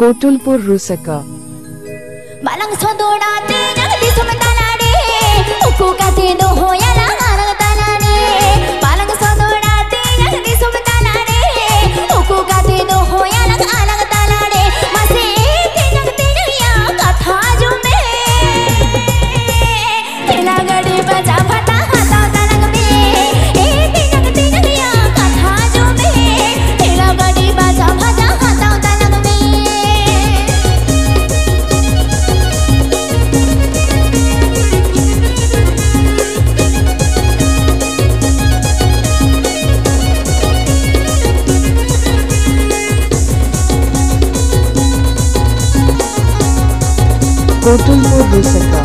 कोटुलपुर रुसका Kotulpur resort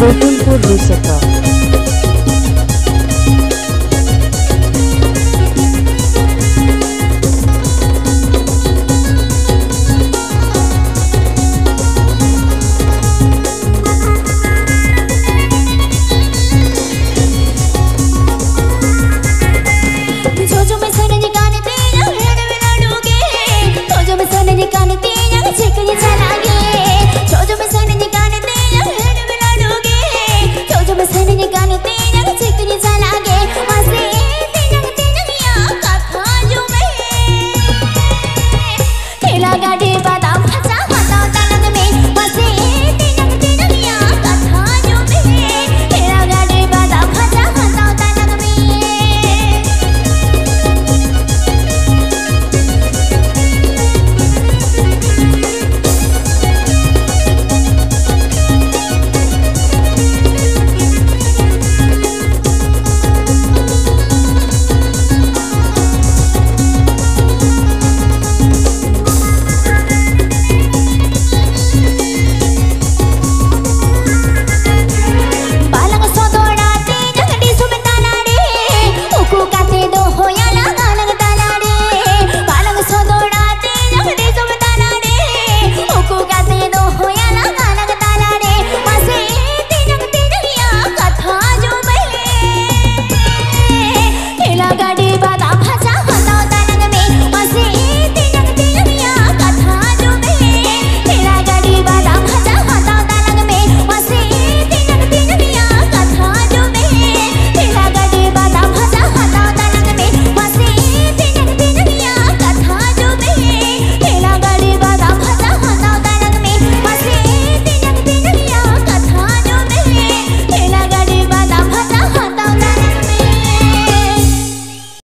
Gokul Resetter.